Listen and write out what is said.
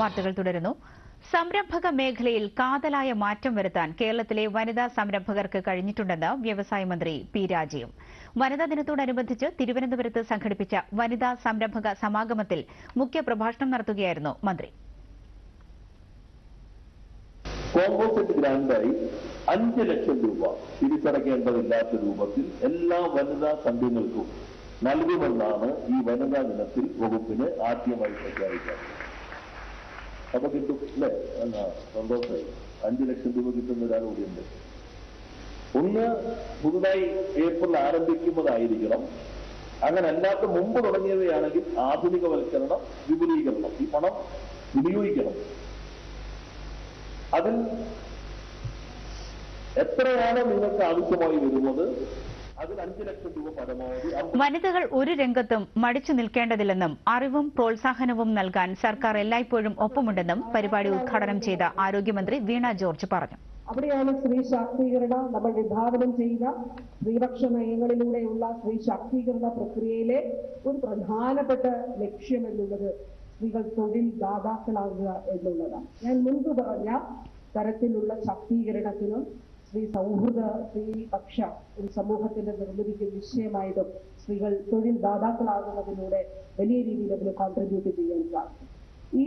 വാർത്തകൾ തുടരുന്നു. സംരംഭക മേഖലയിൽ കാതലായ മാറ്റം വരുത്താൻ കേരളത്തിലെ വനിതാ സംരംഭകർക്ക് കഴിഞ്ഞിട്ടുണ്ടെന്ന് വ്യവസായ മന്ത്രി പി രാജീവ്. വനിതാ ദിനത്തോടനുബന്ധിച്ച് തിരുവനന്തപുരത്ത് സംഘടിപ്പിച്ച വനിതാ സംരംഭക സമാഗമത്തിൽ മുഖ്യപ്രഭാഷണം നടത്തുകയായിരുന്നു മന്ത്രി. കോമ്പോസിറ്റ് ഗ്രാന്റായി അഞ്ച് ലക്ഷം രൂപ തിരിച്ചടയ്ക്കേണ്ടതില്ലാത്ത രൂപത്തിൽ എല്ലാ വനിതാ സംഘങ്ങൾക്കും നൽകുമെന്നാണ് ഈ വനിതാ ദിനത്തിൽ വകുപ്പിന് ആദ്യമായി പ്രഖ്യാപിച്ചത്. അപ്പൊ കിട്ടും അല്ലേ? എന്നാ സന്തോഷമായി. അഞ്ചു ലക്ഷം രൂപ കിട്ടുന്ന ഒരാൾ കൂടിയുണ്ട്. ഒന്ന് പുതുതായി ഏപ്രിൽ ആരംഭിക്കുന്നതായിരിക്കണം. അങ്ങനെ അല്ലാത്ത മുമ്പ് തുടങ്ങിയവയാണെങ്കിൽ ആധുനികവൽക്കരണം വിപുലീകരണം. ഈ പണം വിനിയോഗിക്കണം. അതിൽ എത്രയാണ് നിങ്ങൾക്ക് ആവശ്യമായി വരുന്നത്? അതിൽ അഞ്ചു ലക്ഷം രൂപ പരമാവധി വനിതകൾ ഒരു രംഗത്തും മടിച്ചു നിൽക്കേണ്ടതില്ലെന്നും അറിവും പ്രോത്സാഹനവും നൽകാൻ സർക്കാർ എല്ലായ്പ്പോഴും ഒപ്പമുണ്ടെന്നും പരിപാടി ഉദ്ഘാടനം ചെയ്ത ആരോഗ്യമന്ത്രി വീണ ജോർജ് പറഞ്ഞു. അവിടെയാണ് സ്ത്രീ ശാക്തീകരണ നമ്മൾ വിഭാവനം ചെയ്ത സ്ത്രീപക്ഷ നയങ്ങളിലൂടെയുള്ള സ്ത്രീ ശാക്തീകരണ പ്രക്രിയയിലെ ഒരു പ്രധാനപ്പെട്ട ലക്ഷ്യം എന്നുള്ളത് സ്ത്രീകൾ തൊഴിൽ ദാതാക്കളാകുക എന്നുള്ളതാണ്. ഞാൻ മുൻപ് പറഞ്ഞ തരത്തിലുള്ള ശാക്തീകരണത്തിനും സ്ത്രീ സൗഹൃദ സ്ത്രീപക്ഷ ഒരു സമൂഹത്തിന്റെ നിർമ്മിതിക്ക് നിശ്ചയമായതും സ്ത്രീകൾ തൊഴിൽ ദാതാക്കളാകുന്നതിലൂടെ വലിയ രീതിയിൽ അതിന് കോൺട്രിബ്യൂട്ട് ചെയ്യാൻ സാധിക്കും. ഈ